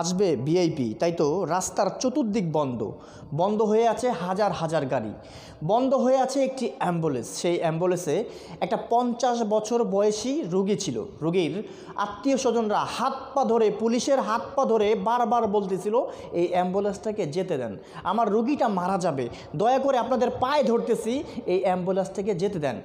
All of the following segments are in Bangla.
আসবে ভিআইপি, তাই তো? রাস্তার চতুর্দিক বন্ধ। বন্ধ হয়ে আছে হাজার হাজার গাড়ি। বন্ধ হয়ে আছে একটি অ্যাম্বুলেন্স। সেই অ্যাম্বুলেন্সে একটা পঞ্চাশ বছর বয়সী রুগী ছিল। রুগীর আত্মীয় স্বজনরা হাত পা ধরে, পুলিশের হাত পা ধরে বারবার বলতেছিল, এই অ্যাম্বুলেন্সটাকে যেতে দেন। আমার রুগীটা মারা যাবে। দয়া করে আপনাদের পায়ে ধরতেছি, এই অ্যাম্বুলেন্স থেকে যেতে দেন।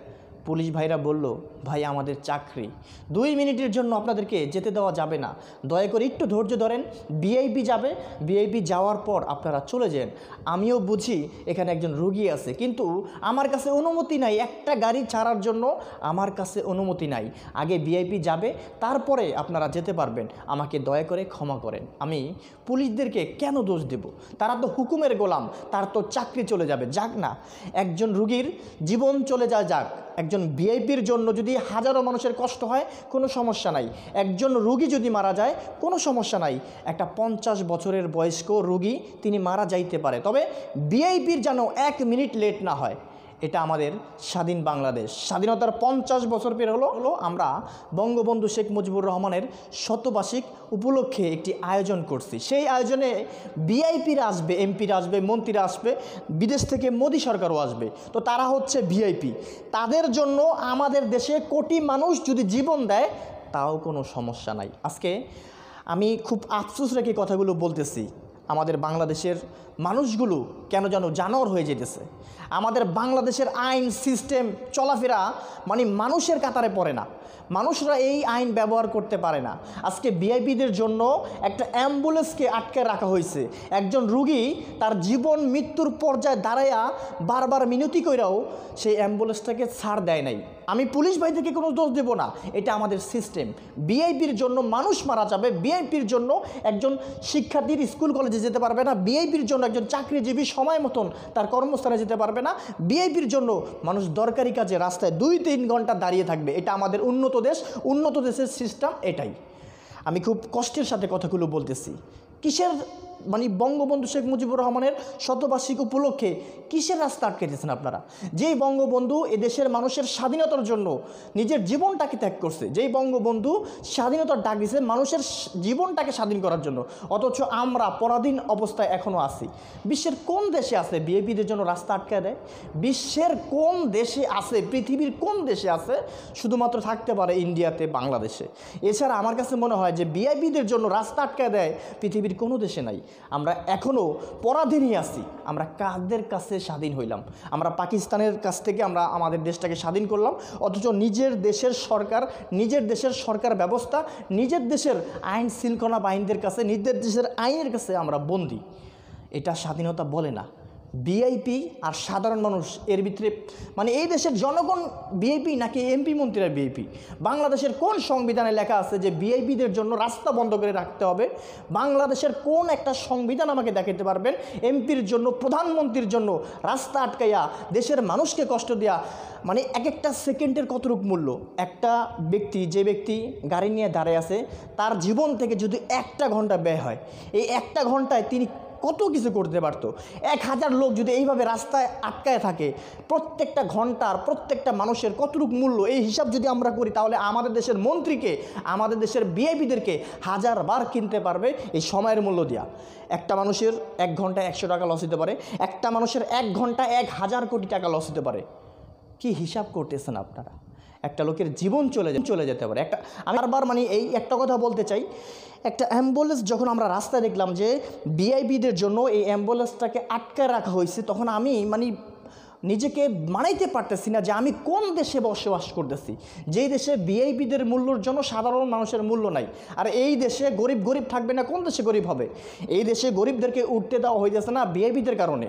পুলিশ ভাইরা বলল, ভাই, আমাদের চাকরি। দুই মিনিটের জন্য আপনাদেরকে যেতে দেওয়া যাবে না। দয়া করে একটু ধৈর্য ধরেন বিআইপি যাবে। বিআইপি যাওয়ার পর আপনারা চলে যান। আমিও বুঝি এখানে একজন রুগী আছে, কিন্তু আমার কাছে অনুমতি নাই। একটা গাড়ি ছাড়ার জন্য আমার কাছে অনুমতি নাই। আগে বিআইপি যাবে, তারপরে আপনারা যেতে পারবেন। আমাকে দয়া করে ক্ষমা করেন। আমি পুলিশদেরকে কেন দোষ দেব? তারা তো হুকুমের গোলাম, তার তো চাকরি চলে যাবে। যাক না, একজন রুগীর জীবন চলে যায় যাক। একজন ভিআইপির জন্য যদি হাজারো মানুষের কষ্ট হয়, কোনো সমস্যা নাই। একজন রুগী যদি মারা যায়, কোনো সমস্যা নাই। একটা পঞ্চাশ বছরের বয়স্ক রুগী, তিনি মারা যাইতে পারে। তবে ভিআইপির যেন এক মিনিট লেট না হয়। এটা আমাদের স্বাধীন বাংলাদেশ। স্বাধীনতার পঞ্চাশ বছর পের হলো হলো আমরা বঙ্গবন্ধু শেখ মুজিবুর রহমানের শতবার্ষিক উপলক্ষে একটি আয়োজন করছি। সেই আয়োজনে ভিআইপিরা আসবে, এমপিরা আসবে, মন্ত্রীরা আসবে, বিদেশ থেকে মোদী সরকারও আসবে। তো তারা হচ্ছে ভিআইপি। তাদের জন্য আমাদের দেশে কোটি মানুষ যদি জীবন দেয়, তাও কোনো সমস্যা নাই। আজকে আমি খুব আফসোস রেখে কথাগুলো বলতেছি। আমাদের বাংলাদেশের মানুষগুলো কেন যেন জানোয়ার হয়ে যেতেছে? আমাদের বাংলাদেশের আইন সিস্টেম চলাফেরা মানে মানুষের কাতারে পড়ে না। মানুষরা এই আইন ব্যবহার করতে পারে না। আজকে ভিআইপিদের জন্য একটা অ্যাম্বুলেন্সকে আটকে রাখা হয়েছে। একজন রুগী তার জীবন মৃত্যুর পর্যায়ে দাঁড়াইয়া বারবার মিনতি কইরাও সেই অ্যাম্বুলেন্সটাকে ছাড় দেয় নাই। আমি পুলিশ ভাইদেরকে কোনো দোষ দেব না। এটা আমাদের সিস্টেম। বিআইপির জন্য মানুষ মারা যাবে। বিআইপির জন্য একজন শিক্ষার্থীর স্কুল কলেজে যেতে পারবে না। বিআইপির জন্য একজন চাকরিজীবী সময় মতন তার কর্মস্থানে যেতে পারবে না। বিআইপির জন্য মানুষ দরকারি কাজে রাস্তায় দুই তিন ঘণ্টা দাঁড়িয়ে থাকবে। এটা আমাদের উন্নত দেশ উন্নত দেশের সিস্টেম এটাই। আমি খুব কষ্টের সাথে কথাগুলো বলতেছি। কিসের মানে বঙ্গবন্ধু শেখ মুজিবুর রহমানের শতবার্ষিক উপলক্ষে কিসের রাস্তা আটকে দিয়েছেন আপনারা? যেই বঙ্গবন্ধু এদেশের মানুষের স্বাধীনতার জন্য নিজের জীবনটাকে ত্যাগ করছে, যেই বঙ্গবন্ধু স্বাধীনতার ডাক দিয়েছে মানুষের জীবনটাকে স্বাধীন করার জন্য, অথচ আমরা পরাধীন অবস্থায় এখনও আছি। বিশ্বের কোন দেশে আছে বিএপিদের জন্য রাস্তা আটকে দেয়? বিশ্বের কোন দেশে আছে, পৃথিবীর কোন দেশে আছে, শুধুমাত্র থাকতে পারে ইন্ডিয়াতে, বাংলাদেশে? এছাড়া আমার কাছে মনে হয় যে বিআইপিদের জন্য রাস্তা আটকে দেয় পৃথিবীর কোনো দেশে নাই। আমরা এখনও পরাধীনই আছি। আমরা কাদের কাছে স্বাধীন হইলাম? আমরা পাকিস্তানের কাছ থেকে আমরা আমাদের দেশটাকে স্বাধীন করলাম, অথচ নিজের দেশের সরকার, নিজের দেশের সরকার ব্যবস্থা, নিজের দেশের আইন শৃঙ্খলা বাহিনীদের কাছে, নিজের দেশের আইনের কাছে আমরা বন্দি। এটা স্বাধীনতা বলে না। বিআইপি আর সাধারণ মানুষ এর ভিতরে মানে এই দেশের জনগণ বিআইপি নাকি এমপি মন্ত্রীরা বিআইপি বাংলাদেশের কোন সংবিধানে লেখা আছে যে বিআইপিদের জন্য রাস্তা বন্ধ করে রাখতে হবে? বাংলাদেশের কোন একটা সংবিধান আমাকে দেখাতে পারবেন? এমপির জন্য, প্রধানমন্ত্রীর জন্য রাস্তা আটকাইয়া, দেশের মানুষকে কষ্ট দেয়া মানে এক একটা সেকেন্ডের কতটুক মূল্য? একটা ব্যক্তি, যে ব্যক্তি গাড়ি নিয়ে দাঁড়িয়ে আছে, তার জীবন থেকে যদি একটা ঘণ্টা ব্যয় হয়, এই একটা ঘন্টায় তিনি কত কিছু করতে পারতো। এক হাজার লোক যদি এইভাবে রাস্তায় আটকায় থাকে, প্রত্যেকটা ঘণ্টার, প্রত্যেকটা মানুষের কতটুকু মূল্য, এই হিসাব যদি আমরা করি, তাহলে আমাদের দেশের মন্ত্রীকে, আমাদের দেশের বিআইপিদেরকে হাজারবার কিনতে পারবে এই সময়ের মূল্য দেওয়া একটা মানুষের এক ঘণ্টা একশো টাকা লস হতে পারে, একটা মানুষের এক ঘণ্টা এক হাজার কোটি টাকা লস হতে পারে। কি হিসাব করতেছেন আপনারা? একটা লোকের জীবন চলে চলে যেতে পারে। একটা আমি বারবার মানে এই একটা কথা বলতে চাই। একটা অ্যাম্বুলেন্স যখন আমরা রাস্তায় দেখলাম যে বিআইবিদের জন্য এই অ্যাম্বুলেন্সটাকে আটকে রাখা হয়েছে, তখন আমি মানে নিজেকে মানাইতে পারতেছি না যে আমি কোন দেশে বসবাস করতেছি। যেই দেশে বিআইপিদের মূল্যর জন্য সাধারণ মানুষের মূল্য নাই। আর এই দেশে গরিব গরিব থাকবে না, কোন দেশে গরিব হবে? এই দেশে গরিবদেরকে উঠতে দেওয়া হইতেছে না বিআইপিদের কারণে।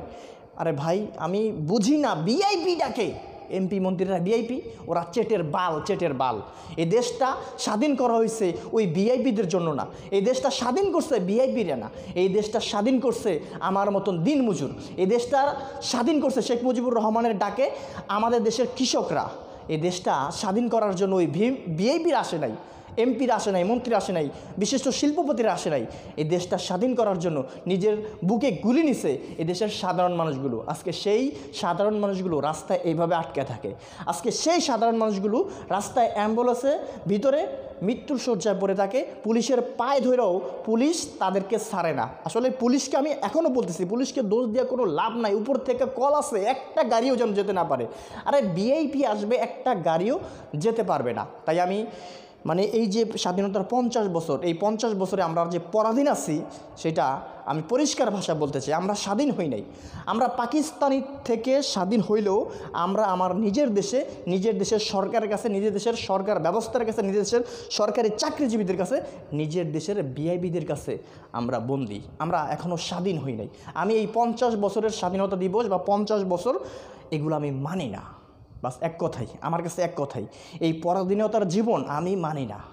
আরে ভাই, আমি বুঝি না বিআইপিটাকে এমপি মন্ত্রীরা ভিআইপি ওরা চেটের বাল চেটের বাল। এ দেশটা স্বাধীন করা হয়েছে ওই ভিআইপিদের জন্য না। এই দেশটা স্বাধীন করছে ভিআইপিরা না। এই দেশটা স্বাধীন করছে আমার মতন দিন মজুর। এই দেশটা স্বাধীন করছে শেখ মুজিবুর রহমানের ডাকে আমাদের দেশের কৃষকরা। এই দেশটা স্বাধীন করার জন্য ওই ভিআইপির আসে নাই। এমপিরা আসে নাই মন্ত্রী আসে নাই, বিশিষ্ট শিল্পপতিরা আসে নাই। এই দেশটা স্বাধীন করার জন্য নিজের বুকে গুলি নিছে এই দেশের সাধারণ মানুষগুলো। আজকে সেই সাধারণ মানুষগুলো রাস্তায় এইভাবে আটকে থাকে। আজকে সেই সাধারণ মানুষগুলো রাস্তায় অ্যাম্বুলেন্সে ভিতরে মৃত্যুর শয্যায় পড়ে থাকে, পুলিশের পায়ে ধরেও পুলিশ তাদেরকে ছাড়ে না। আসলে পুলিশকে আমি এখনও বলতেছি, পুলিশকে দোষ দেওয়া কোনো লাভ নাই। উপর থেকে কল আছে একটা গাড়িও যেন যেতে না পারে। আরে বিআইপি আসবে, একটা গাড়িও যেতে পারবে না। তাই আমি মানে এই যে স্বাধীনতার পঞ্চাশ বছর, এই পঞ্চাশ বছরে আমরা যে পরাধীন আছি, সেটা আমি পরিষ্কার ভাষা বলতে চাই, আমরা স্বাধীন হই নাই। আমরা পাকিস্তানি থেকে স্বাধীন হইলেও আমরা আমার নিজের দেশে, নিজের দেশের সরকারের কাছে, নিজের দেশের সরকার ব্যবস্থার কাছে, নিজের দেশের সরকারি চাকরিজীবীদের কাছে, নিজের দেশের বিআইবিদের কাছে আমরা বন্দি। আমরা এখনও স্বাধীন হই নাই। আমি এই পঞ্চাশ বছরের স্বাধীনতা দিবস বা পঞ্চাশ বছর এগুলো আমি মানি না। বাস এক কথাই আমার কাছে এক কথাই এই পরাধীনতার জীবন আমি মানি না।